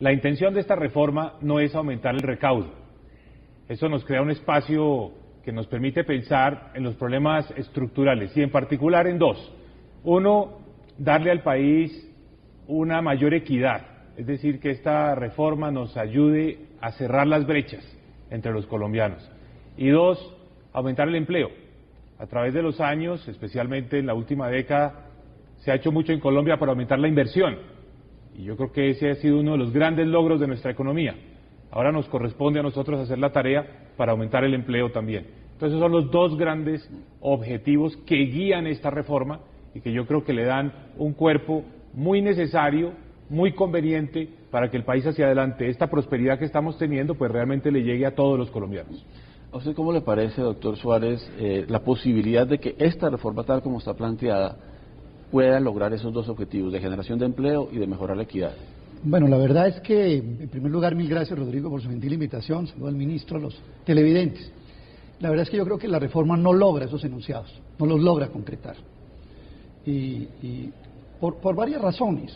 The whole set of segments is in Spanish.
La intención de esta reforma no es aumentar el recaudo. Eso nos crea un espacio que nos permite pensar en los problemas estructurales y en particular en dos. Uno, darle al país una mayor equidad, es decir, que esta reforma nos ayude a cerrar las brechas entre los colombianos. Y dos, aumentar el empleo. A través de los años, especialmente en la última década, se ha hecho mucho en Colombia para aumentar la inversión. Y yo creo que ese ha sido uno de los grandes logros de nuestra economía. Ahora nos corresponde a nosotros hacer la tarea para aumentar el empleo también. Entonces, son los dos grandes objetivos que guían esta reforma y que yo creo que le dan un cuerpo muy necesario, muy conveniente para que el país hacia adelante, esta prosperidad que estamos teniendo, pues realmente le llegue a todos los colombianos. ¿A usted cómo le parece, doctor Suárez, eh, la posibilidad de que esta reforma, tal como está planteada, pueda lograr esos dos objetivos, de generación de empleo y de mejorar la equidad? Bueno, la verdad es que, en primer lugar, mil gracias, Rodrigo, por su gentil invitación. Saludo al ministro, a los televidentes. La verdad es que yo creo que la reforma no logra esos enunciados, no los logra concretar. Y, por, por varias razones.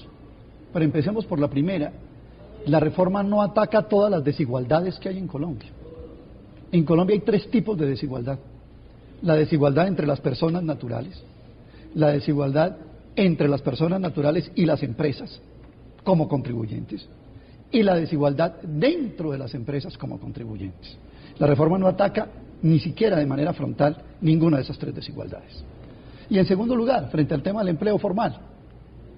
Pero empecemos por la primera. La reforma no ataca todas las desigualdades que hay en Colombia. En Colombia hay tres tipos de desigualdad. La desigualdad entre las personas naturales, la desigualdad entre las personas naturales y las empresas como contribuyentes y la desigualdad dentro de las empresas como contribuyentes. La reforma no ataca ni siquiera de manera frontal ninguna de esas tres desigualdades. Y en segundo lugar, frente al tema del empleo formal,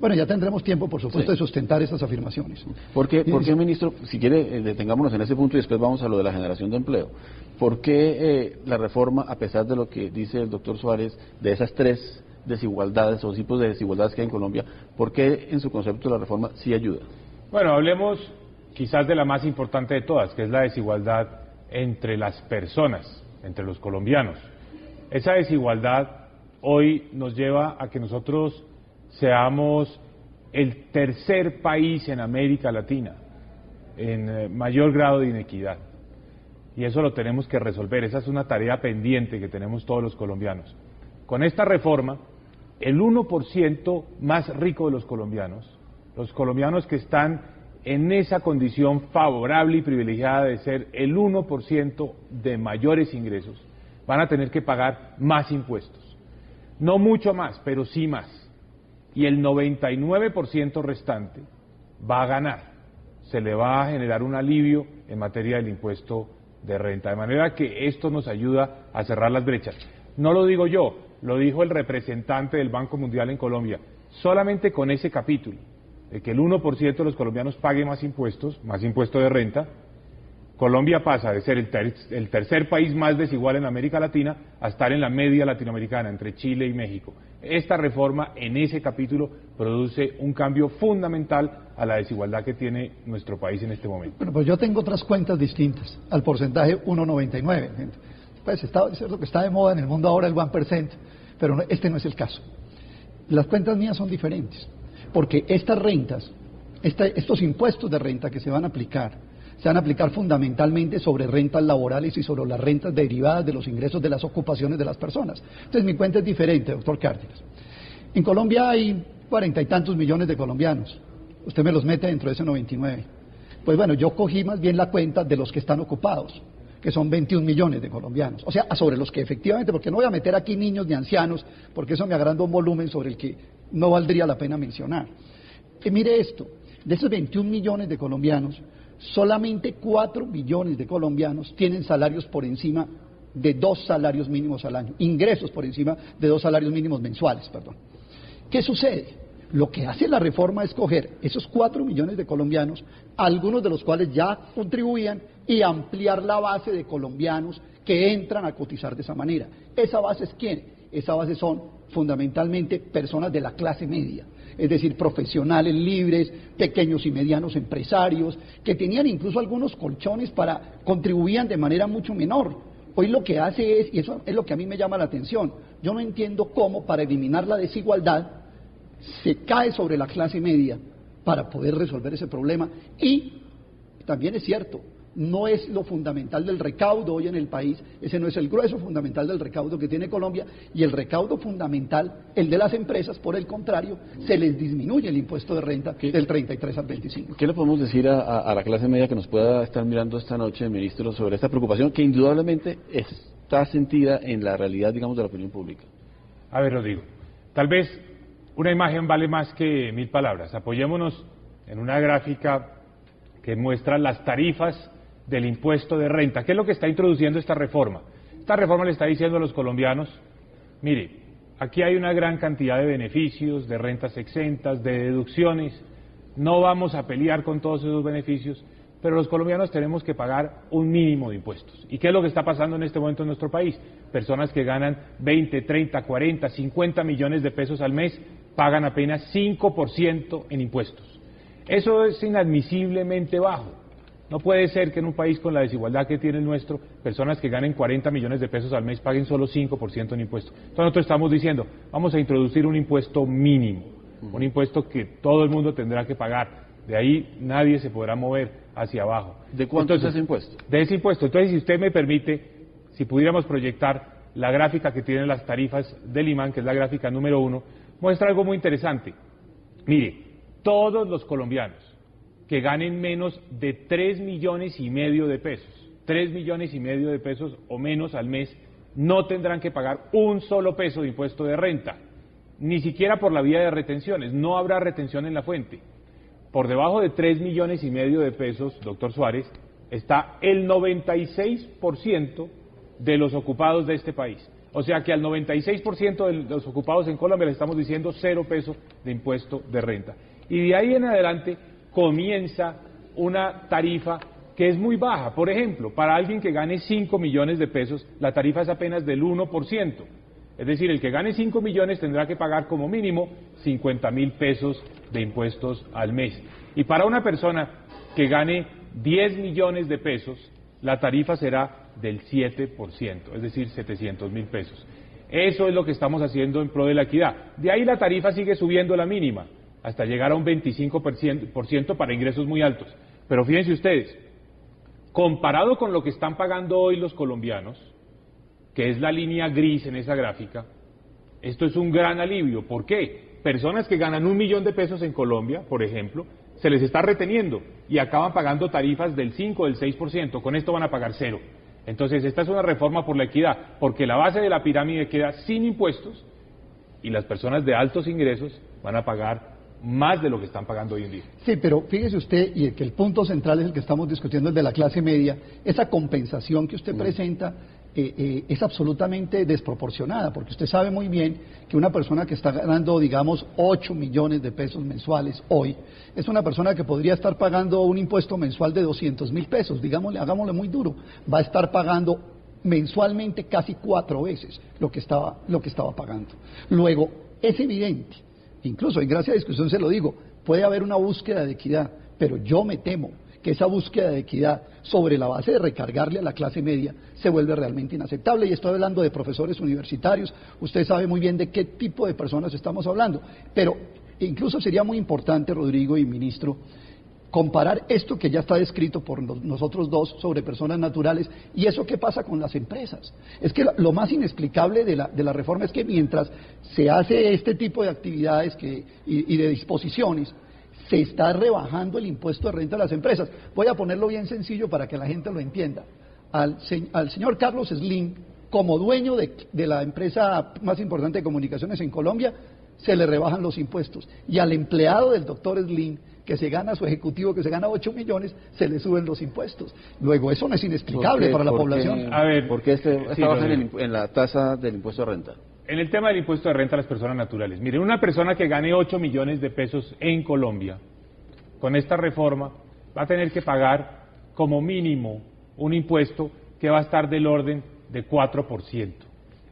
bueno, ya tendremos tiempo, por supuesto, de sustentar esas afirmaciones. ¿Por qué, ministro, si quiere, eh, detengámonos en ese punto y después vamos a lo de la generación de empleo? ¿Por qué eh, la reforma, a pesar de lo que dice el doctor Suárez, de esas tres desigualdades o tipos de desigualdades que hay en Colombia, ¿por qué en su concepto la reforma sí ayuda? Bueno, hablemos quizás de la más importante de todas, que es la desigualdad entre las personas, entre los colombianos. Esa desigualdad hoy nos lleva a que nosotros seamos el tercer país en América Latina en eh, mayor grado de inequidad. Y eso lo tenemos que resolver, esa es una tarea pendiente que tenemos todos los colombianos. Con esta reforma, el 1% más rico de los colombianos, los colombianos que están en esa condición favorable y privilegiada de ser el 1% de mayores ingresos, van a tener que pagar más impuestos. No mucho más, pero sí más. Y el 99% restante va a ganar. Se le va a generar un alivio en materia del impuesto de renta. De manera que esto nos ayuda a cerrar las brechas. No lo digo yo, lo dijo el representante del Banco Mundial en Colombia. Solamente con ese capítulo, de que el 1% de los colombianos pague más impuestos, más impuesto de renta, Colombia pasa de ser el, tercer país más desigual en América Latina a estar en la media latinoamericana, entre Chile y México. Esta reforma en ese capítulo produce un cambio fundamental a la desigualdad que tiene nuestro país en este momento. Bueno, pues yo tengo otras cuentas distintas al porcentaje 1,99. Pues está, es cierto que está de moda en el mundo ahora el 1%, pero este no es el caso. Las cuentas mías son diferentes, porque estas rentas, estos impuestos de renta que se van a aplicar, se van a aplicar fundamentalmente sobre rentas laborales y sobre las rentas derivadas de los ingresos de las ocupaciones de las personas. Entonces mi cuenta es diferente, doctor Cárdenas. En Colombia hay cuarenta y tantos millones de colombianos. Usted me los mete dentro de ese 99. Pues bueno, yo cogí más bien la cuenta de los que están ocupados que son 21 millones de colombianos. O sea, sobre los que efectivamente, porque no voy a meter aquí niños ni ancianos, porque eso me agranda un volumen sobre el que no valdría la pena mencionar. Y mire esto, de esos 21 millones de colombianos, solamente 4 millones de colombianos tienen salarios por encima de dos salarios mínimos al año, ingresos por encima de dos salarios mínimos mensuales, perdón. ¿Qué sucede? Lo que hace la reforma es coger esos cuatro millones de colombianos, algunos de los cuales ya contribuían, y ampliar la base de colombianos que entran a cotizar de esa manera. ¿Esa base es quién? Esa base son fundamentalmente personas de la clase media, es decir, profesionales libres, pequeños y medianos empresarios, que tenían incluso algunos colchones para contribuían de manera mucho menor. Hoy lo que hace es, y eso es lo que a mí me llama la atención, yo no entiendo cómo para eliminar la desigualdad se cae sobre la clase media para poder resolver ese problema. Y también es cierto, no es lo fundamental del recaudo hoy en el país, ese no es el grueso fundamental del recaudo que tiene Colombia, y el recaudo fundamental, el de las empresas, por el contrario, se les disminuye el impuesto de renta del 33 al 25. ¿Qué le podemos decir a, la clase media que nos pueda estar mirando esta noche, ministro, sobre esta preocupación que indudablemente está sentida en la realidad, digamos, de la opinión pública? A ver, Rodrigo, tal vez una imagen vale más que mil palabras. Apoyémonos en una gráfica que muestra las tarifas del impuesto de renta. ¿Qué es lo que está introduciendo esta reforma? Esta reforma le está diciendo a los colombianos, mire, aquí hay una gran cantidad de beneficios, de rentas exentas, de deducciones, no vamos a pelear con todos esos beneficios, pero los colombianos tenemos que pagar un mínimo de impuestos. ¿Y qué es lo que está pasando en este momento en nuestro país? Personas que ganan 20, 30, 40, 50 millones de pesos al mes pagan apenas 5% en impuestos. Eso es inadmisiblemente bajo. No puede ser que en un país con la desigualdad que tiene el nuestro, personas que ganen 40 millones de pesos al mes paguen solo 5% en impuestos. Entonces nosotros estamos diciendo, vamos a introducir un impuesto mínimo, un impuesto que todo el mundo tendrá que pagar. De ahí nadie se podrá mover hacia abajo. ¿De cuánto es ese impuesto? De ese impuesto. Entonces, si usted me permite, si pudiéramos proyectar la gráfica que tienen las tarifas del imán, que es la gráfica número uno, muestra algo muy interesante. Mire, todos los colombianos que ganen menos de 3 millones y medio de pesos, 3 millones y medio de pesos o menos al mes, no tendrán que pagar un solo peso de impuesto de renta, ni siquiera por la vía de retenciones, no habrá retención en la fuente. Por debajo de 3 millones y medio de pesos, doctor Suárez, está el 96% de los ocupados de este país. O sea que al 96% de los ocupados en Colombia le estamos diciendo cero peso de impuesto de renta. Y de ahí en adelante comienza una tarifa que es muy baja. Por ejemplo, para alguien que gane 5 millones de pesos, la tarifa es apenas del 1%. Es decir, el que gane 5 millones tendrá que pagar como mínimo 50 mil pesos de impuestos al mes. Y para una persona que gane 10 millones de pesos, la tarifa será del 7%, es decir, 700 mil pesos. Eso es lo que estamos haciendo en pro de la equidad. De ahí la tarifa sigue subiendo la mínima hasta llegar a un 25% para ingresos muy altos. Pero fíjense ustedes, comparado con lo que están pagando hoy los colombianos, que es la línea gris en esa gráfica, esto es un gran alivio. ¿Por qué? Personas que ganan un millón de pesos en Colombia, por ejemplo, se les está reteniendo y acaban pagando tarifas del 5 o del 6%. Con esto van a pagar cero. Entonces, esta es una reforma por la equidad, porque la base de la pirámide queda sin impuestos y las personas de altos ingresos van a pagar más de lo que están pagando hoy en día. Sí, pero fíjese usted, y que el punto central es el que estamos discutiendo, el de la clase media, esa compensación que usted mm. presenta eh, eh, es absolutamente desproporcionada, porque usted sabe muy bien que una persona que está ganando, digamos, 8 millones de pesos mensuales hoy, es una persona que podría estar pagando un impuesto mensual de 200 mil pesos, digámosle, hagámosle muy duro, va a estar pagando mensualmente casi cuatro veces lo que estaba, lo que estaba pagando. Luego, es evidente incluso en gracia a discusión se lo digo, puede haber una búsqueda de equidad, pero yo me temo que esa búsqueda de equidad sobre la base de recargarle a la clase media se vuelve realmente inaceptable. Y estoy hablando de profesores universitarios, usted sabe muy bien de qué tipo de personas estamos hablando, pero incluso sería muy importante, Rodrigo y ministro, comparar esto que ya está descrito por nosotros dos sobre personas naturales y eso que pasa con las empresas. Es que lo más inexplicable de la, de la reforma es que mientras se hace este tipo de actividades que, y, de disposiciones, se está rebajando el impuesto de renta a las empresas. Voy a ponerlo bien sencillo para que la gente lo entienda. Al, al señor Carlos Slim, como dueño de, de la empresa más importante de comunicaciones en Colombia, se le rebajan los impuestos. Y al empleado del doctor Slim, que se gana, su ejecutivo que se gana 8 millones, se le suben los impuestos. Luego, eso no es inexplicable para la población. A ver, ¿por qué este, en, la tasa del impuesto de renta? En el tema del impuesto de renta a las personas naturales. Miren, una persona que gane 8 millones de pesos en Colombia, con esta reforma, va a tener que pagar como mínimo un impuesto que va a estar del orden de 4%.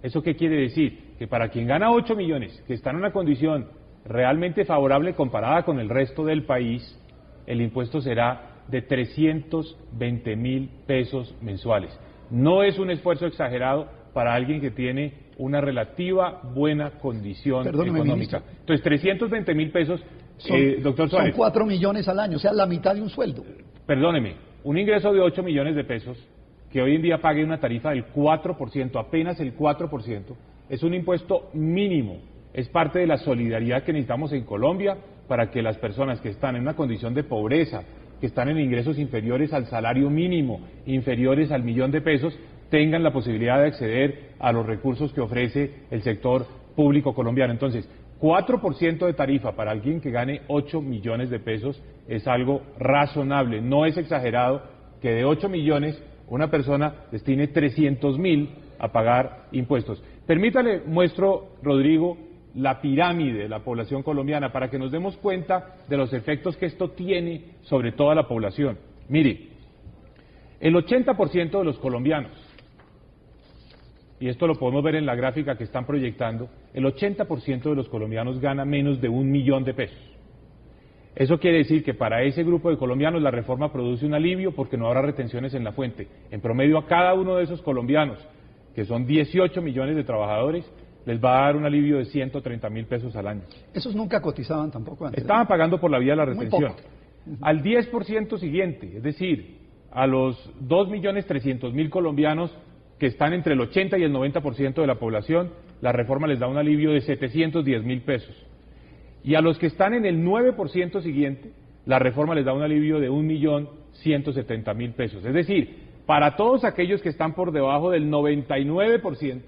¿Eso qué quiere decir? Que para quien gana 8 millones, que está en una condición realmente favorable comparada con el resto del país, el impuesto será de 320 mil pesos mensuales. No es un esfuerzo exagerado para alguien que tiene una relativa buena condición económica. Entonces, 320 mil pesos, son, eh, doctor Suárez. Son 4 millones al año, o sea, la mitad de un sueldo. Perdóneme, un ingreso de 8 millones de pesos, que hoy en día pague una tarifa del 4%, apenas el 4%, es un impuesto mínimo, es parte de la solidaridad que necesitamos en Colombia para que las personas que están en una condición de pobreza, que están en ingresos inferiores al salario mínimo, inferiores al millón de pesos, tengan la posibilidad de acceder a los recursos que ofrece el sector público colombiano. Entonces, 4% de tarifa para alguien que gane 8 millones de pesos es algo razonable, no es exagerado que de 8 millones una persona destine 300 mil a pagar impuestos. Permítale, muestro, Rodrigo, la pirámide de la población colombiana para que nos demos cuenta de los efectos que esto tiene sobre toda la población. Mire, el 80% de los colombianos, y esto lo podemos ver en la gráfica que están proyectando, el 80% de los colombianos gana menos de un millón de pesos. Eso quiere decir que para ese grupo de colombianos la reforma produce un alivio porque no habrá retenciones en la fuente. En promedio a cada uno de esos colombianos, que son 18 millones de trabajadores, les va a dar un alivio de 130 mil pesos al año. Esos nunca cotizaban tampoco antes. Estaban pagando por la vía de la retención. Al 10% siguiente, es decir, a los 2 millones 300 mil colombianos que están entre el 80 y el 90% de la población, la reforma les da un alivio de 710 mil pesos. Y a los que están en el 9% siguiente, la reforma les da un alivio de 1.170.000 pesos. Es decir, para todos aquellos que están por debajo del 99%,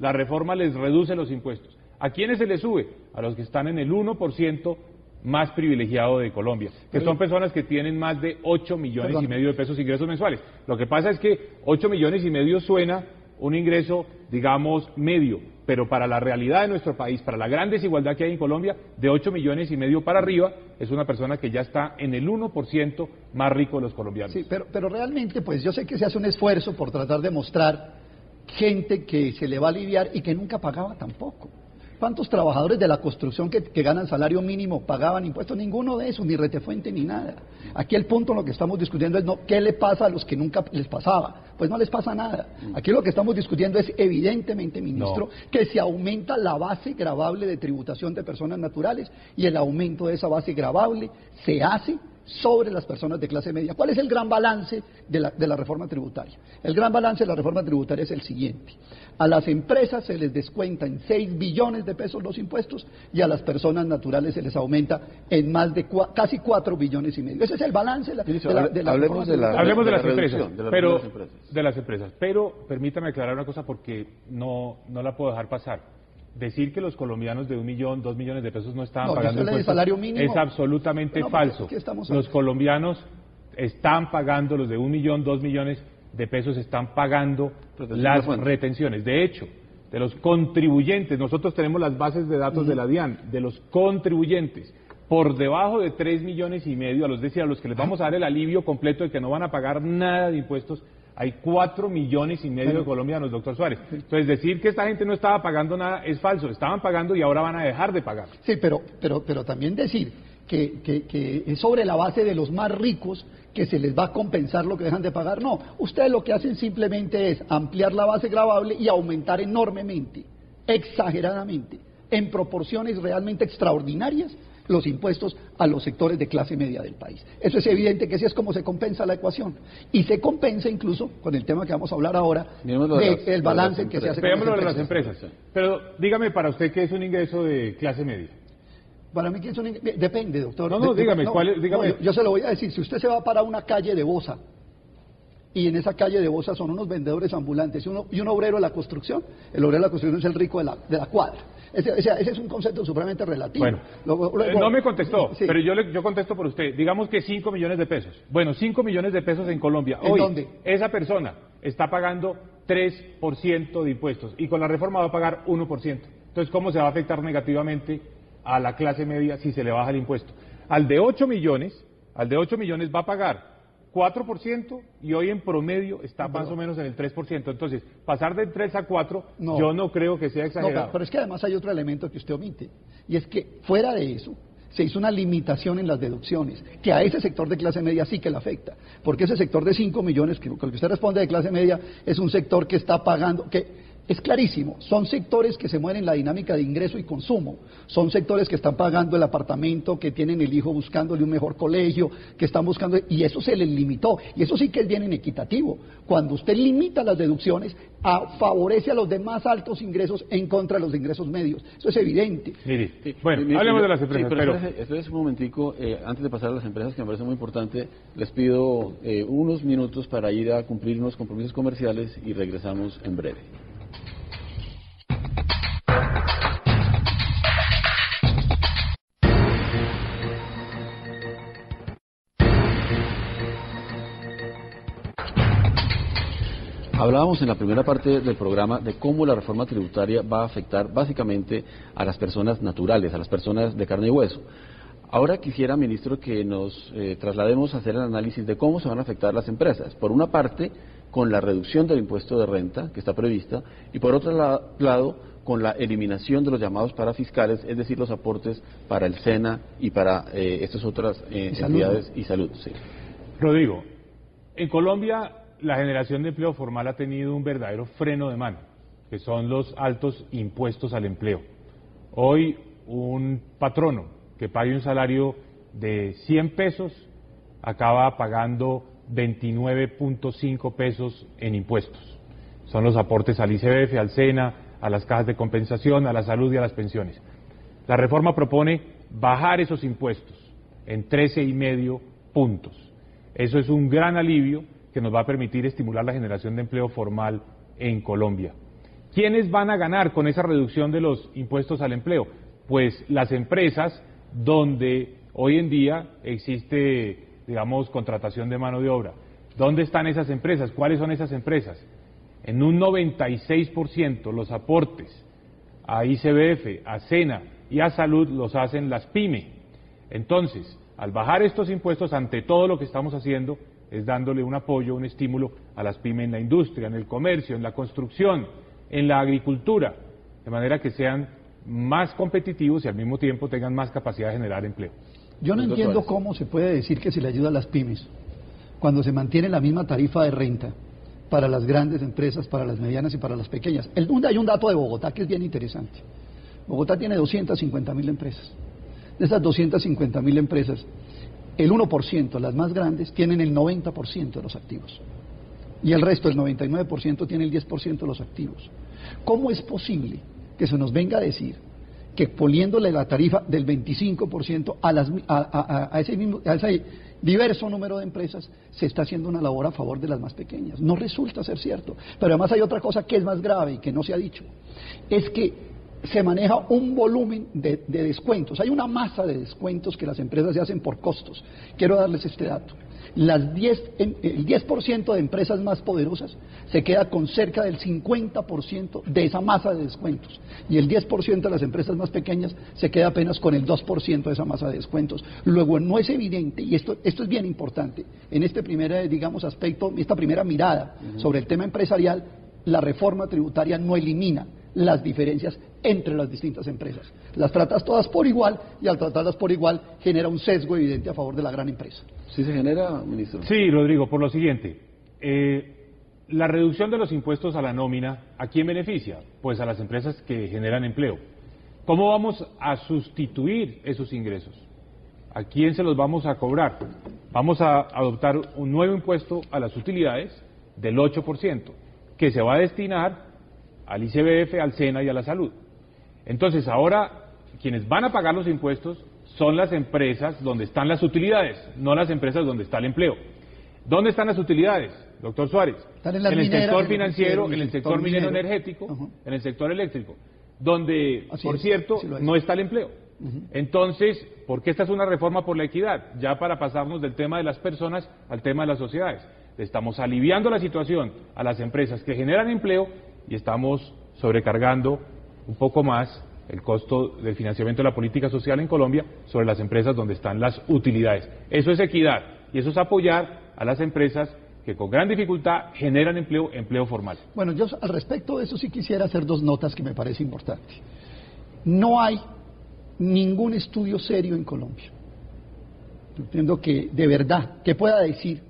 la reforma les reduce los impuestos. ¿A quiénes se les sube? A los que están en el 1% más privilegiado de Colombia, que son personas que tienen más de 8 millones y medio de pesos ingresos mensuales. Lo que pasa es que 8 millones y medio suena un ingreso, digamos, medio, pero para la realidad de nuestro país, para la gran desigualdad que hay en Colombia, de 8 millones y medio para arriba, es una persona que ya está en el 1% más rico de los colombianos. Sí, pero, pero realmente, pues yo sé que se hace un esfuerzo por tratar de mostrar gente que se le va a aliviar y que nunca pagaba tampoco. ¿Cuántos trabajadores de la construcción que, ganan salario mínimo pagaban impuestos? Ninguno de esos, ni retefuente ni nada. Aquí el punto en lo que estamos discutiendo es no, qué le pasa a los que nunca les pasaba. Pues no les pasa nada. Aquí lo que estamos discutiendo es evidentemente, ministro, que se aumenta la base gravable de tributación de personas naturales y el aumento de esa base gravable se hace sobre las personas de clase media. ¿Cuál es el gran balance de la, de la, reforma tributaria? El gran balance de la reforma tributaria es el siguiente. A las empresas se les descuenta en 6 billones de pesos los impuestos y a las personas naturales se les aumenta en más de casi 4 billones y medio. Ese es el balance de la, de la, hablemos de, hablemos de las empresas, pero, de las empresas. Pero permítame aclarar una cosa porque no, no la puedo dejar pasar decir que los colombianos de un millón, dos millones de pesos no estaban pagando impuestos salario mínimo. es absolutamente falso. Los colombianos están pagando, los de un millón, dos millones de pesos están pagando las retenciones. De hecho, de los contribuyentes, nosotros tenemos las bases de datos de la DIAN, de los contribuyentes, por debajo de tres millones y medio, a los, decir, a los que les vamos a dar el alivio completo de que no van a pagar nada de impuestos, hay cuatro millones y medio de colombianos, doctor Suárez. Entonces, decir que esta gente no estaba pagando nada es falso. Estaban pagando y ahora van a dejar de pagar. Sí, pero, pero, pero también decir que, que, es sobre la base de los más ricos que se les va a compensar lo que dejan de pagar. No, ustedes lo que hacen simplemente es ampliar la base gravable y aumentar enormemente, exageradamente, en proporciones realmente extraordinarias los impuestos a los sectores de clase media del país. Eso es evidente que así es como se compensa la ecuación. Y se compensa incluso con el tema que vamos a hablar ahora, del el balance que se hace con las de las empresas. Pero dígame para usted qué es un ingreso de clase media. Para mí, es un depende, doctor. No, no, dígame, ¿cuál es? Dígame. yo, se lo voy a decir. Si usted se va para una calle de Bosa, y en esa calle de Bosa son unos vendedores ambulantes y, uno, y un obrero de la construcción, el obrero de la construcción es el rico de la, de la cuadra. Ese, ese, es un concepto supremamente relativo. Bueno, no me contestó, pero yo, le, yo contesto por usted. Digamos que 5 millones de pesos. Bueno, 5 millones de pesos en Colombia. ¿En dónde? Esa persona está pagando 3% de impuestos y con la reforma va a pagar 1%. Entonces, ¿cómo se va a afectar negativamente a la clase media si se le baja el impuesto? Al de 8 millones, al de 8 millones va a pagar 4% y hoy en promedio está más o menos en el 3%. Entonces, pasar de 3 a 4, yo no creo que sea exagerado. No, pero, es que además hay otro elemento que usted omite, y es que fuera de eso, se hizo una limitación en las deducciones, que a ese sector de clase media sí que le afecta, porque ese sector de 5 millones, que, que usted responde de clase media, es un sector que está pagando, que Es clarísimo, son sectores que se mueven en la dinámica de ingreso y consumo, son sectores que están pagando el apartamento, que tienen el hijo buscándole un mejor colegio, que están buscando, y eso se les limitó, y eso sí que es bien inequitativo. Cuando usted limita las deducciones, favorece a los de más altos ingresos en contra de los ingresos medios, eso es evidente. Mire, bueno, hablemos de las empresas, pero... Espera un momentico, eh, antes de pasar a las empresas, que me parece muy importante, les pido eh, unos minutos para ir a cumplir unos compromisos comerciales y regresamos en breve. Hablábamos en la primera parte del programa de cómo la reforma tributaria va a afectar básicamente a las personas naturales, a las personas de carne y hueso. Ahora quisiera, ministro, que nos eh, traslademos a hacer el análisis de cómo se van a afectar las empresas. Por una parte, con la reducción del impuesto de renta que está prevista y por otro lado, con la eliminación de los llamados parafiscales, es decir, los aportes para el SENA y para eh, estas otras eh, entidades y salud. Rodrigo, en Colombia la generación de empleo formal ha tenido un verdadero freno de mano, que son los altos impuestos al empleo. Hoy un patrono que pague un salario de 100 pesos acaba pagando 29.5 pesos en impuestos. Son los aportes al ICBF, al SENA, a las cajas de compensación, a la salud y a las pensiones. La reforma propone bajar esos impuestos en 13,5 puntos. Eso es un gran alivio que nos va a permitir estimular la generación de empleo formal en Colombia. ¿Quiénes van a ganar con esa reducción de los impuestos al empleo? Pues las empresas donde hoy en día existe, digamos, contratación de mano de obra. ¿Dónde están esas empresas? ¿Cuáles son esas empresas? En un 96% los aportes a ICBF, a SENA y a Salud los hacen las PYME. Entonces, al bajar estos impuestos, ante todo lo que estamos haciendo, es dándole un apoyo, un estímulo a las pymes en la industria, en el comercio, en la construcción, en la agricultura, de manera que sean más competitivos y al mismo tiempo tengan más capacidad de generar empleo. Yo no entiendo cómo se puede decir que se le ayuda a las pymes cuando se mantiene la misma tarifa de renta para las grandes empresas, para las medianas y para las pequeñas. El, hay un dato de Bogotá que es bien interesante. Bogotá tiene 250 mil empresas. De esas 250 mil empresas, el 1%, las más grandes, tienen el 90% de los activos. Y el resto, el 99%, tiene el 10% de los activos. ¿Cómo es posible que se nos venga a decir que poniéndole la tarifa del 25% a, las, a, ese mismo, a ese diverso número de empresas se está haciendo una labor a favor de las más pequeñas? No resulta ser cierto. Pero además hay otra cosa que es más grave y que no se ha dicho. Es que se maneja un volumen de, descuentos. Hay una masa de descuentos que las empresas se hacen por costos. Quiero darles este dato. Las 10, el 10% de empresas más poderosas se queda con cerca del 50% de esa masa de descuentos. Y el 10% de las empresas más pequeñas se queda apenas con el 2% de esa masa de descuentos. Luego, no es evidente, y esto, esto es bien importante, en este primer, eh, digamos, aspecto, esta primera mirada sobre el tema empresarial, la reforma tributaria no elimina las diferencias entre las distintas empresas. Las tratas todas por igual y al tratarlas por igual genera un sesgo evidente a favor de la gran empresa. ¿Sí se genera, ministro? Sí, Rodrigo, por lo siguiente. Eh, la reducción de los impuestos a la nómina, ¿a quién beneficia? Pues a las empresas que generan empleo. ¿Cómo vamos a sustituir esos ingresos? ¿A quién se los vamos a cobrar? Vamos a adoptar un nuevo impuesto a las utilidades del 8%, que se va a destinar al ICBF, al SENA y a la salud. Entonces, ahora quienes van a pagar los impuestos son las empresas donde están las utilidades, no las empresas donde está el empleo. ¿Dónde están las utilidades, doctor Suárez? en, el sector financiero, en el sector minero energético, en el sector eléctrico, donde, por cierto, no está el empleo. Entonces, ¿por qué esta es una reforma por la equidad? Ya para pasarnos del tema de las personas al tema de las sociedades. Estamos aliviando la situación a las empresas que generan empleo y estamos sobrecargando un poco más el costo del financiamiento de la política social en Colombia sobre las empresas donde están las utilidades. Eso es equidad y eso es apoyar a las empresas que con gran dificultad generan empleo, empleo formal. Bueno, yo al respecto de eso sí quisiera hacer dos notas que me parece importante. No hay ningún estudio serio en Colombia. Entiendo que de verdad, que pueda decir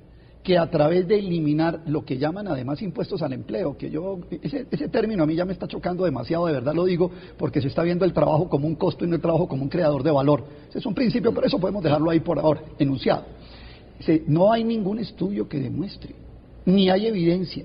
que a través de eliminar lo que llaman además impuestos al empleo, que yo, ese, ese término a mí ya me está chocando demasiado, de verdad lo digo, porque se está viendo el trabajo como un costo y no el trabajo como un creador de valor. Ese es un principio, pero eso podemos dejarlo ahí por ahora, enunciado. no hay ningún estudio que demuestre, ni hay evidencia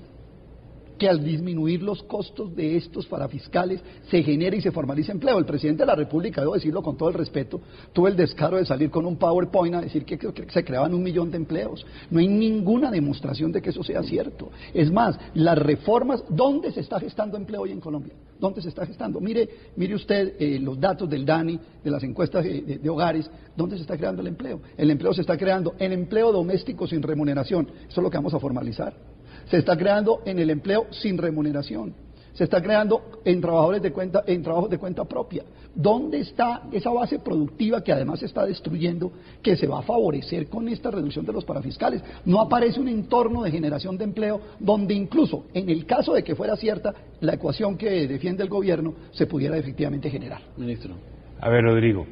que al disminuir los costos de estos parafiscales se genere y se formalice empleo. El presidente de la República, debo decirlo con todo el respeto, tuvo el descaro de salir con un PowerPoint a decir que, se creaban un millón de empleos. No hay ninguna demostración de que eso sea cierto. Es más, las reformas, ¿dónde se está gestando empleo hoy en Colombia? ¿Dónde se está gestando? Mire, mire usted eh, los datos del DANI, de las encuestas de, de, hogares, ¿dónde se está creando el empleo? El empleo se está creando en empleo doméstico sin remuneración. Eso es lo que vamos a formalizar se está creando en el empleo sin remuneración, se está creando en trabajadores de cuenta, en trabajos de cuenta propia. ¿Dónde está esa base productiva que además se está destruyendo, que se va a favorecer con esta reducción de los parafiscales? No aparece un entorno de generación de empleo donde incluso, en el caso de que fuera cierta la ecuación que defiende el gobierno, se pudiera efectivamente generar. Ministro. A ver, Rodrigo,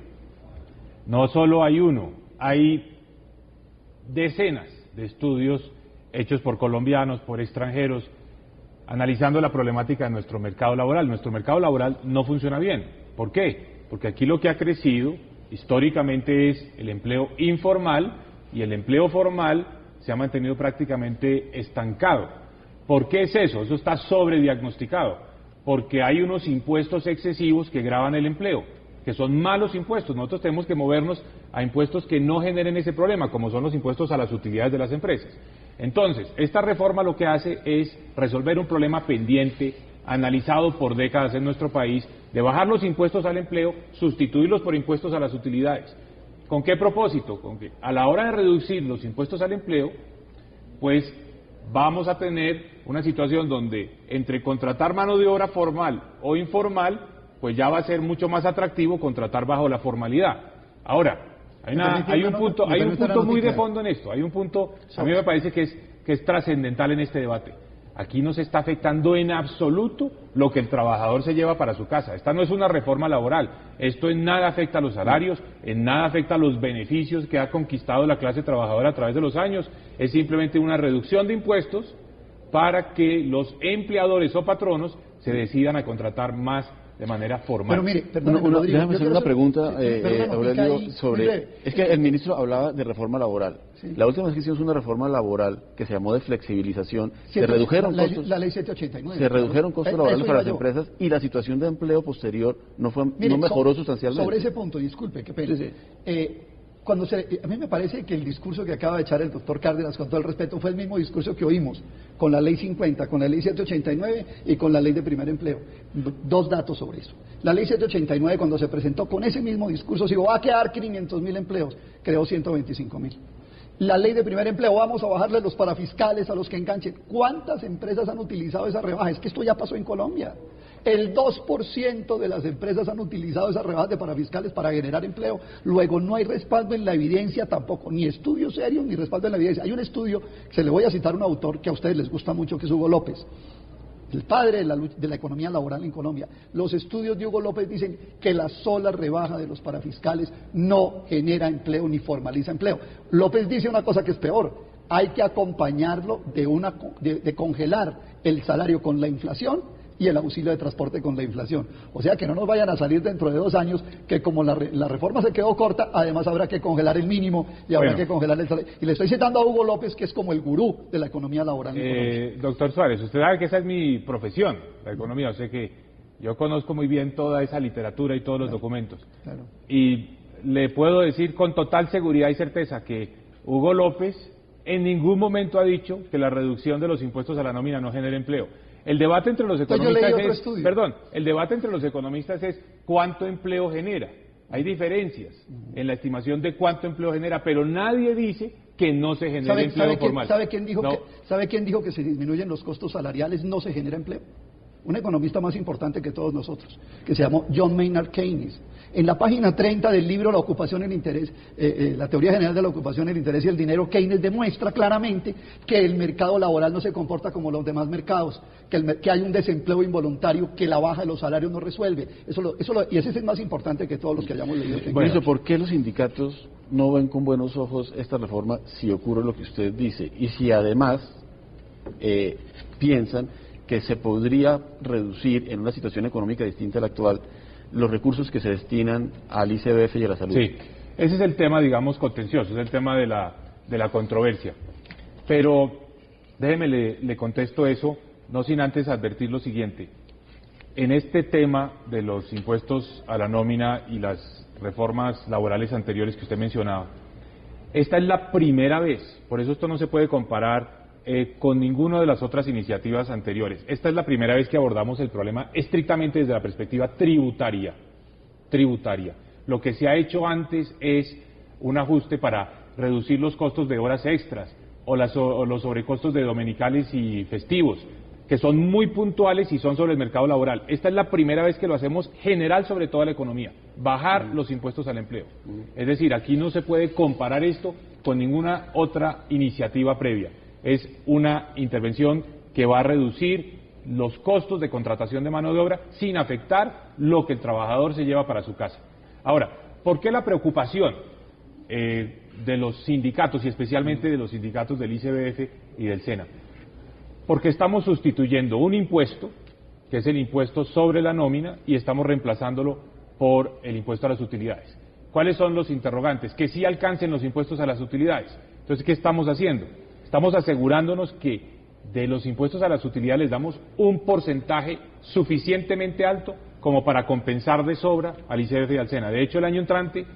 no solo hay uno, hay decenas de estudios hechos por colombianos, por extranjeros, analizando la problemática de nuestro mercado laboral. Nuestro mercado laboral no funciona bien. ¿Por qué? Porque aquí lo que ha crecido históricamente es el empleo informal y el empleo formal se ha mantenido prácticamente estancado. ¿Por qué es eso? Eso está sobrediagnosticado. Porque hay unos impuestos excesivos que graban el empleo, que son malos impuestos. Nosotros tenemos que movernos a impuestos que no generen ese problema, como son los impuestos a las utilidades de las empresas. Entonces, esta reforma lo que hace es resolver un problema pendiente, analizado por décadas en nuestro país, de bajar los impuestos al empleo, sustituirlos por impuestos a las utilidades. ¿Con qué propósito? Con que a la hora de reducir los impuestos al empleo, pues vamos a tener una situación donde entre contratar mano de obra formal o informal, pues ya va a ser mucho más atractivo contratar bajo la formalidad. Ahora, hay, un punto, hay un punto muy de fondo en esto, hay un punto, a mí me parece que es, que es trascendental en este debate. Aquí no se está afectando en absoluto lo que el trabajador se lleva para su casa. Esta no es una reforma laboral. Esto en nada afecta a los salarios, en nada afecta a los beneficios que ha conquistado la clase trabajadora a través de los años. Es simplemente una reducción de impuestos para que los empleadores o patronos se decidan a contratar más de manera formal. Pero mire, perdón, déjame hacer una pregunta, eh, eh, sobre... Es que el ministro hablaba de reforma laboral. La última vez que hicimos una reforma laboral que se llamó de flexibilización, se redujeron costos... La ley 789. Se redujeron costos laborales para las empresas y la situación de empleo posterior no, fue, no mejoró sustancialmente. Sobre ese punto, disculpe, qué pena. Eh, cuando se, a mí me parece que el discurso que acaba de echar el doctor Cárdenas, con todo el respeto, fue el mismo discurso que oímos con la ley 50, con la ley 789 y con la ley de primer empleo. Dos datos sobre eso. La ley 789, cuando se presentó con ese mismo discurso, dijo, va a quedar 500 mil empleos, creó 125 mil. La ley de primer empleo, vamos a bajarle los parafiscales a los que enganchen. ¿Cuántas empresas han utilizado esa rebaja? Es que esto ya pasó en Colombia. El 2% de las empresas han utilizado esas rebajas de parafiscales para generar empleo. Luego no hay respaldo en la evidencia tampoco, ni estudios serios ni respaldo en la evidencia. Hay un estudio, se le voy a citar un autor que a ustedes les gusta mucho, que es Hugo López el padre de la, de la, economía laboral en Colombia. Los estudios de Hugo López dicen que la sola rebaja de los parafiscales no genera empleo ni formaliza empleo. López dice una cosa que es peor, hay que acompañarlo de, una, de congelar el salario con la inflación y el auxilio de transporte con la inflación. O sea, que no nos vayan a salir dentro de dos años que como la, la reforma se quedó corta, además habrá que congelar el mínimo y habrá que congelar el salario. Y le estoy citando a Hugo López, que es como el gurú de la economía laboral. Eh, doctor Suárez, usted sabe que esa es mi profesión, la economía. O sea que yo conozco muy bien toda esa literatura y todos los documentos. Y le puedo decir con total seguridad y certeza que Hugo López en ningún momento ha dicho que la reducción de los impuestos a la nómina no genere empleo. El debate entre los economistas es, perdón, el debate entre los economistas es cuánto empleo genera. Hay diferencias en la estimación de cuánto empleo genera, pero nadie dice que no se genere empleo formal. ¿sabe quién, dijo que, ¿Sabe quién dijo que se disminuyen los costos salariales no se genera empleo? un economista más importante que todos nosotros, que se llamó John Maynard Keynes. En la página 30 del libro La ocupación, el interés, eh, eh, la teoría general de la ocupación, el interés y el dinero, Keynes demuestra claramente que el mercado laboral no se comporta como los demás mercados, que, que hay un desempleo involuntario que la baja de los salarios no resuelve. Eso, eso y ese es el más importante que todos los que hayamos leído. Bueno, ¿por qué los sindicatos no ven con buenos ojos esta reforma si ocurre lo que usted dice? Y si además eh, piensan que se podría reducir en una situación económica distinta a la actual los recursos que se destinan al ICBF y a la salud. Sí, ese es el tema, digamos, contencioso, es el tema de la, de la controversia. Pero déjeme le, le contesto eso, no sin antes advertir lo siguiente. En este tema de los impuestos a la nómina y las reformas laborales anteriores que usted mencionaba, esta es la primera vez, por eso esto no se puede comparar eh, con ninguna de las otras iniciativas anteriores. Esta es la primera vez que abordamos el problema estrictamente desde la perspectiva tributaria. Tributaria. Lo que se ha hecho antes es un ajuste para reducir los costos de horas extras o, o los sobrecostos de dominicales y festivos, que son muy puntuales y son sobre el mercado laboral. Esta es la primera vez que lo hacemos general sobre toda la economía, bajar los impuestos al empleo. Es decir, aquí no se puede comparar esto con ninguna otra iniciativa previa es una intervención que va a reducir los costos de contratación de mano de obra sin afectar lo que el trabajador se lleva para su casa. Ahora, ¿por qué la preocupación eh, de los sindicatos y especialmente de los sindicatos del ICBF y del SENA? Porque estamos sustituyendo un impuesto, que es el impuesto sobre la nómina, y estamos reemplazándolo por el impuesto a las utilidades. ¿Cuáles son los interrogantes? Que sí alcancen los impuestos a las utilidades. Entonces, ¿qué estamos haciendo? Estamos asegurándonos que de los impuestos a las utilidades les damos un porcentaje suficientemente alto como para compensar de sobra al ICBF y al SENA. De hecho, el año entrante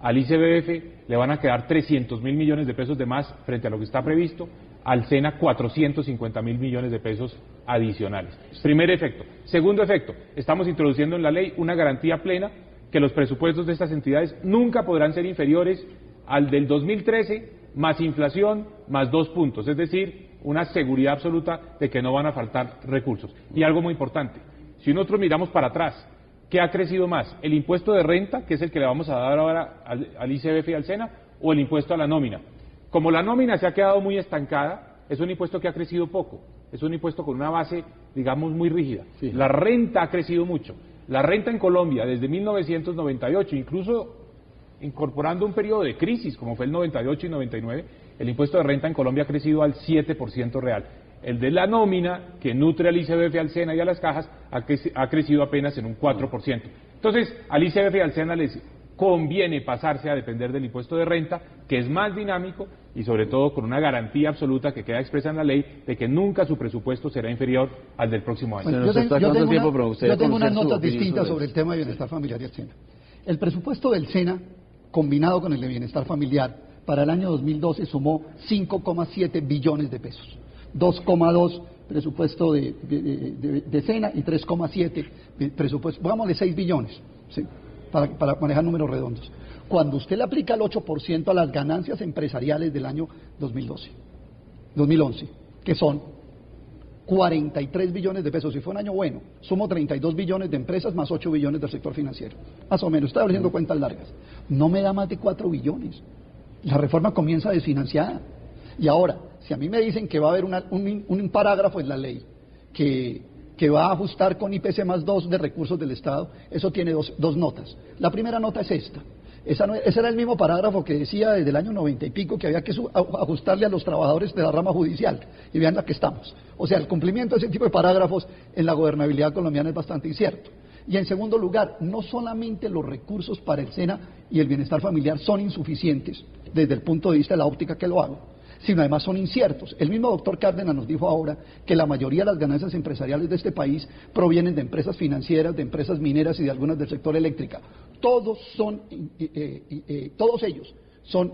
al ICBF le van a quedar 300 mil millones de pesos de más frente a lo que está previsto, al SENA 450 mil millones de pesos adicionales. Primer efecto. Segundo efecto, estamos introduciendo en la ley una garantía plena que los presupuestos de estas entidades nunca podrán ser inferiores al del 2013 más inflación, más dos puntos, es decir, una seguridad absoluta de que no van a faltar recursos. Y algo muy importante, si nosotros miramos para atrás, ¿qué ha crecido más? ¿El impuesto de renta, que es el que le vamos a dar ahora al, ICBF y al SENA, o el impuesto a la nómina? Como la nómina se ha quedado muy estancada, es un impuesto que ha crecido poco, es un impuesto con una base, digamos, muy rígida. La renta ha crecido mucho. La renta en Colombia desde 1998, incluso incorporando un periodo de crisis como fue el 98 y 99, el impuesto de renta en Colombia ha crecido al 7% real. El de la nómina, que nutre al ICBF, al SENA y a las cajas, ha, crecido apenas en un 4%. Entonces, al ICBF y al SENA les conviene pasarse a depender del impuesto de renta, que es más dinámico y sobre todo con una garantía absoluta que queda expresa en la ley de que nunca su presupuesto será inferior al del próximo año. yo, tengo, unas notas distintas sobre el tema de bienestar familiar y el SENA. El presupuesto del SENA combinado con el de bienestar familiar, para el año 2012 sumó 5,7 billones de pesos. 2,2 presupuesto de, de, cena y 3,7 presupuesto, vamos de 6 billones, para, para manejar números redondos. Cuando usted le aplica el 8% a las ganancias empresariales del año 2012, 2011, que son 43 billones de pesos. Si fue un año bueno, sumo 32 billones de empresas más 8 billones del sector financiero. Más o menos, estoy haciendo cuentas largas. No me da más de 4 billones. La reforma comienza desfinanciada. Y ahora, si a mí me dicen que va a haber un, parágrafo en la ley que, que, va a ajustar con IPC más 2 de recursos del Estado, eso tiene dos, dos notas. La primera nota es esta. Ese era el mismo parágrafo que decía desde el año noventa y pico que había que ajustarle a los trabajadores de la rama judicial. Y vean la que estamos. O sea, el cumplimiento de ese tipo de parágrafos en la gobernabilidad colombiana es bastante incierto. Y en segundo lugar, no solamente los recursos para el SENA y el bienestar familiar son insuficientes desde el punto de vista de la óptica que lo hago, sino además son inciertos. El mismo doctor Cárdenas nos dijo ahora que la mayoría de las ganancias empresariales de este país provienen de empresas financieras, de empresas mineras y de algunas del sector eléctrica. Todos son, eh, eh, eh, todos ellos son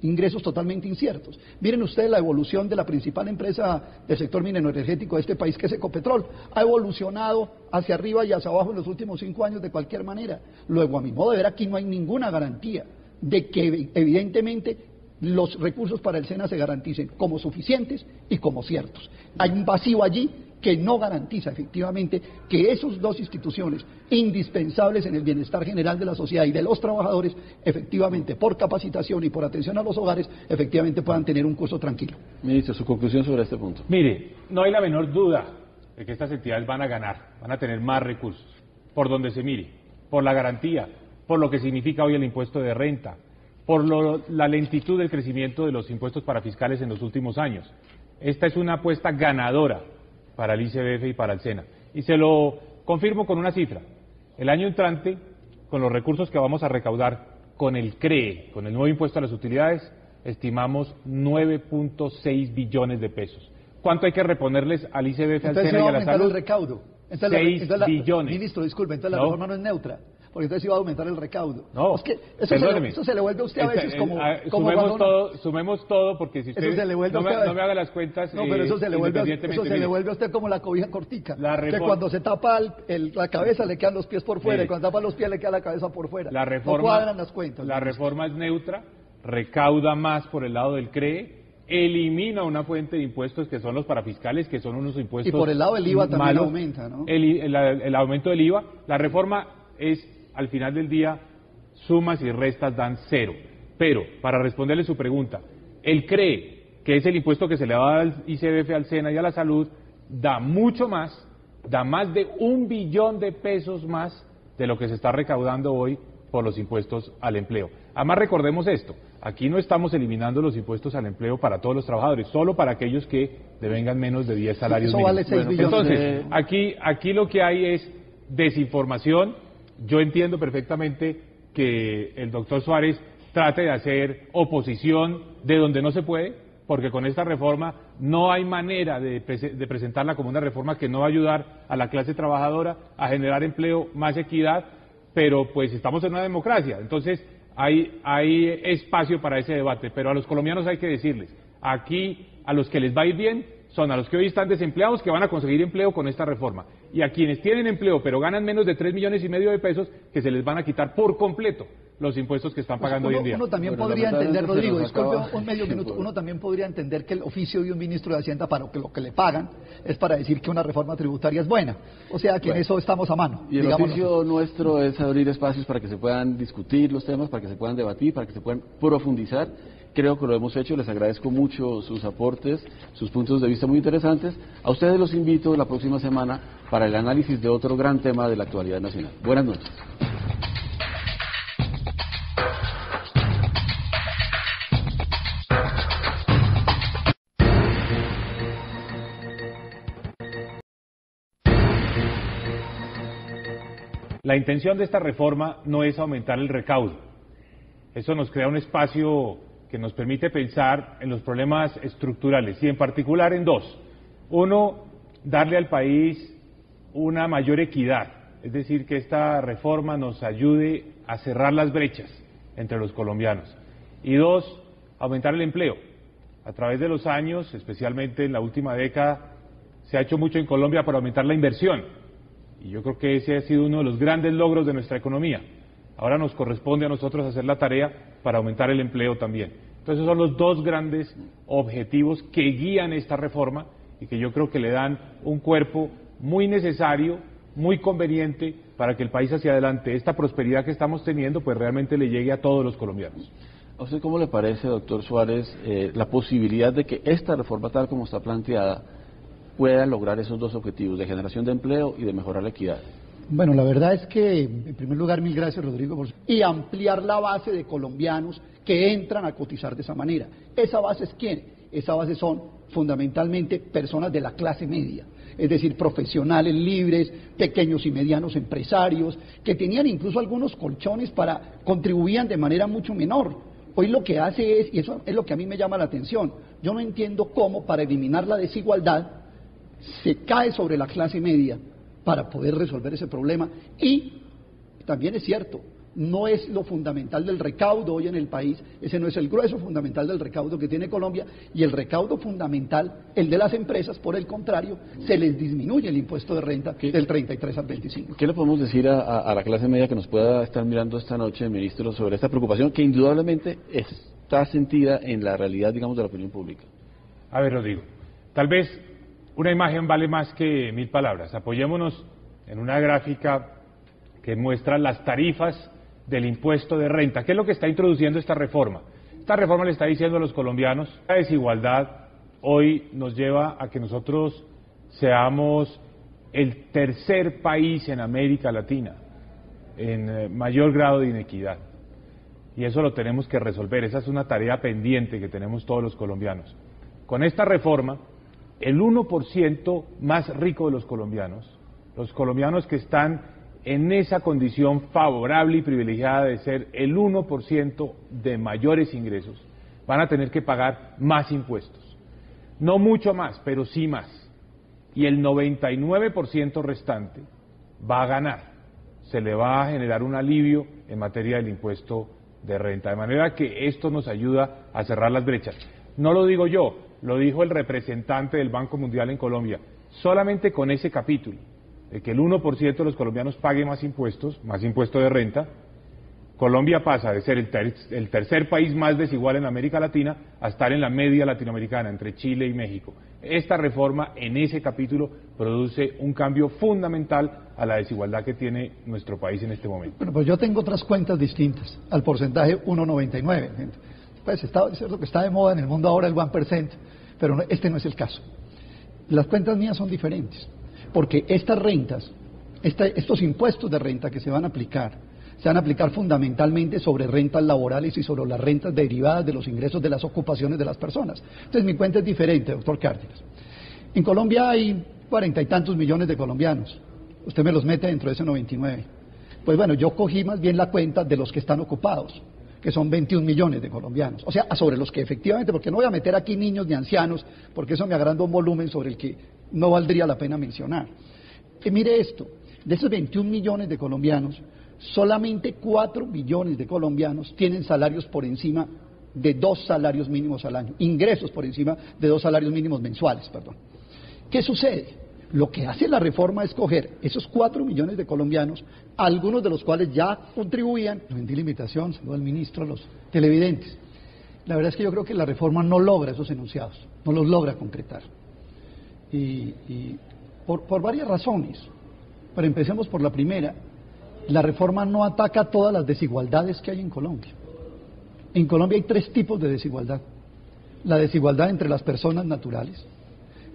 ingresos totalmente inciertos. Miren ustedes la evolución de la principal empresa del sector minero energético de este país, que es Ecopetrol. Ha evolucionado hacia arriba y hacia abajo en los últimos cinco años de cualquier manera. Luego, a mi modo de ver, aquí no hay ninguna garantía de que evidentemente los recursos para el SENA se garanticen como suficientes y como ciertos. Hay un vacío allí que no garantiza efectivamente que esas dos instituciones indispensables en el bienestar general de la sociedad y de los trabajadores, efectivamente por capacitación y por atención a los hogares, efectivamente puedan tener un curso tranquilo. Ministro, su conclusión sobre este punto. Mire, no hay la menor duda de que estas entidades van a ganar, van a tener más recursos, por donde se mire, por la garantía, por lo que significa hoy el impuesto de renta, por la lentitud del crecimiento de los impuestos para fiscales en los últimos años. Esta es una apuesta ganadora para el ICBF y para el SENA. Y se lo confirmo con una cifra. El año entrante, con los recursos que vamos a recaudar con el CREE, con el nuevo impuesto a las utilidades, estimamos 9.6 billones de pesos. ¿Cuánto hay que reponerles al ICBF, al SENA y a la salud? el recaudo. 6 billones. Ministro, disculpe, entonces la reforma no es neutra porque entonces iba a aumentar el recaudo. No, es que eso, se le, eso se le, vuelve a usted a veces como... Eh, como sumemos, todo, sumemos todo, porque si usted no, me, no, me, haga las cuentas... No, pero eso se le vuelve, eso se le vuelve a usted como la cobija cortica. que cuando se tapa el, la cabeza le quedan los pies por fuera, y cuando tapa los pies le queda la cabeza por fuera. La reforma, no cuadran las cuentas. La reforma es neutra, recauda más por el lado del CREE, elimina una fuente de impuestos que son los parafiscales, que son unos impuestos. Y por el lado del IVA también aumenta, ¿no? El, el, aumento del IVA. La reforma es al final del día sumas y restas dan cero. Pero, para responderle su pregunta, él cree que es el impuesto que se le va al ICBF, al SENA y a la salud, da mucho más, da más de un billón de pesos más de lo que se está recaudando hoy por los impuestos al empleo. Además, recordemos esto, aquí no estamos eliminando los impuestos al empleo para todos los trabajadores, solo para aquellos que devengan menos de 10 salarios mínimos. Entonces, aquí, aquí lo que hay es desinformación, yo entiendo perfectamente que el doctor Suárez trate de hacer oposición de donde no se puede, porque con esta reforma no hay manera de, presentarla como una reforma que no va a ayudar a la clase trabajadora a generar empleo, más equidad, pero pues estamos en una democracia, entonces hay, hay espacio para ese debate, pero a los colombianos hay que decirles, aquí a los que les va a ir bien son a los que hoy están desempleados que van a conseguir empleo con esta reforma y a quienes tienen empleo pero ganan menos de 3 millones y medio de pesos que se les van a quitar por completo los impuestos que están pues pagando hoy en día. Uno también podría entender, Rodrigo, disculpe un medio minuto, uno también podría entender que el oficio de un ministro de Hacienda para que lo que le pagan es para decir que una reforma tributaria es buena. O sea que en eso estamos a mano. Y el oficio nuestro es abrir espacios para que se puedan discutir los temas, para que se puedan debatir, para que se puedan profundizar creo que lo hemos hecho, les agradezco mucho sus aportes, sus puntos de vista muy interesantes. A ustedes los invito la próxima semana para el análisis de otro gran tema de la actualidad nacional. Buenas noches. La intención de esta reforma no es aumentar el recaudo. Eso nos crea un espacio que nos permite pensar en los problemas estructurales y en particular en dos. Uno, darle al país una mayor equidad, es decir, que esta reforma nos ayude a cerrar las brechas entre los colombianos. Y dos, aumentar el empleo. A través de los años, especialmente en la última década, se ha hecho mucho en Colombia para aumentar la inversión. Y yo creo que ese ha sido uno de los grandes logros de nuestra economía. Ahora nos corresponde a nosotros hacer la tarea para aumentar el empleo también. Entonces, son los dos grandes objetivos que guían esta reforma y que yo creo que le dan un cuerpo muy necesario, muy conveniente para que el país hacia adelante, esta prosperidad que estamos teniendo, pues realmente le llegue a todos los colombianos. ¿A usted cómo le parece, doctor Suárez, eh, la posibilidad de que esta reforma, tal como está planteada, pueda lograr esos dos objetivos, de generación de empleo y de mejorar la equidad? Bueno, la verdad es que, en primer lugar, mil gracias, Rodrigo, por... y ampliar la base de colombianos que entran a cotizar de esa manera. ¿Esa base es quién? Esa base son fundamentalmente personas de la clase media, es decir, profesionales libres, pequeños y medianos empresarios, que tenían incluso algunos colchones para contribuían de manera mucho menor. Hoy lo que hace es, y eso es lo que a mí me llama la atención, yo no entiendo cómo para eliminar la desigualdad se cae sobre la clase media para poder resolver ese problema. Y también es cierto, no es lo fundamental del recaudo hoy en el país, ese no es el grueso fundamental del recaudo que tiene Colombia, y el recaudo fundamental, el de las empresas, por el contrario, se les disminuye el impuesto de renta del 33 al 25. ¿Qué le podemos decir a, la clase media que nos pueda estar mirando esta noche, ministro, sobre esta preocupación que indudablemente está sentida en la realidad, digamos, de la opinión pública? A ver, Rodrigo, tal vez Una imagen vale más que mil palabras. Apoyémonos en una gráfica que muestra las tarifas del impuesto de renta. ¿Qué es lo que está introduciendo esta reforma? Esta reforma le está diciendo a los colombianos, la desigualdad hoy nos lleva a que nosotros seamos el tercer país en América Latina en eh, mayor grado de inequidad. Y eso lo tenemos que resolver. Esa es una tarea pendiente que tenemos todos los colombianos. Con esta reforma, el 1% más rico de los colombianos, los colombianos que están en esa condición favorable y privilegiada de ser el 1% de mayores ingresos, van a tener que pagar más impuestos. No mucho más, pero sí más. Y el 99% restante va a ganar. Se le va a generar un alivio en materia del impuesto de renta. De manera que esto nos ayuda a cerrar las brechas. No lo digo yo, lo dijo el representante del Banco Mundial en Colombia, solamente con ese capítulo, de que el 1% de los colombianos pague más impuestos, más impuesto de renta, Colombia pasa de ser el, tercer país más desigual en América Latina a estar en la media latinoamericana, entre Chile y México. Esta reforma en ese capítulo produce un cambio fundamental a la desigualdad que tiene nuestro país en este momento. Bueno, pues yo tengo otras cuentas distintas al porcentaje 1,99. Pues está, es que está de moda en el mundo ahora el 1%, pero este no es el caso. Las cuentas mías son diferentes, porque estas rentas, estos impuestos de renta que se van a aplicar, se van a aplicar fundamentalmente sobre rentas laborales y sobre las rentas derivadas de los ingresos de las ocupaciones de las personas. Entonces mi cuenta es diferente, doctor Cárdenas. En Colombia hay cuarenta y tantos millones de colombianos. Usted me los mete dentro de ese 99. Pues bueno, yo cogí más bien la cuenta de los que están ocupados que son 21 millones de colombianos. O sea, sobre los que efectivamente, porque no voy a meter aquí niños ni ancianos, porque eso me agranda un volumen sobre el que no valdría la pena mencionar. Y mire esto, de esos 21 millones de colombianos, solamente 4 millones de colombianos tienen salarios por encima de dos salarios mínimos al año, ingresos por encima de dos salarios mínimos mensuales, perdón. ¿Qué sucede? Lo que hace la reforma es coger esos cuatro millones de colombianos, algunos de los cuales ya contribuían, vendí la invitación, saludo al ministro, los televidentes. La verdad es que yo creo que la reforma no logra esos enunciados, no los logra concretar. Y, por varias razones. Pero empecemos por la primera. La reforma no ataca todas las desigualdades que hay en Colombia. En Colombia hay tres tipos de desigualdad. La desigualdad entre las personas naturales,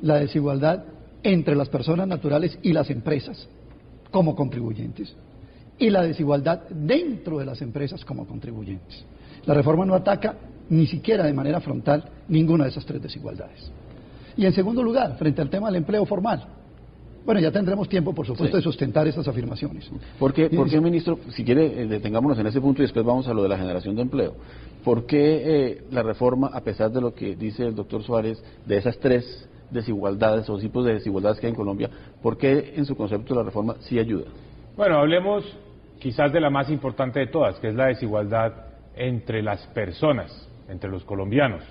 la desigualdad entre las personas naturales y las empresas como contribuyentes y la desigualdad dentro de las empresas como contribuyentes. La reforma no ataca ni siquiera de manera frontal ninguna de esas tres desigualdades. Y en segundo lugar, frente al tema del empleo formal, bueno, ya tendremos tiempo, por supuesto, de sustentar estas afirmaciones. ¿Por qué, ministro, si quiere, eh, detengámonos en ese punto y después vamos a lo de la generación de empleo? ¿Por qué eh, la reforma, a pesar de lo que dice el doctor Suárez, de esas tres desigualdades o tipos de desigualdades que hay en Colombia, ¿por qué en su concepto la reforma sí ayuda? Bueno, hablemos quizás de la más importante de todas, que es la desigualdad entre las personas, entre los colombianos.